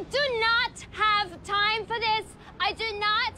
I do not have time for this. I do not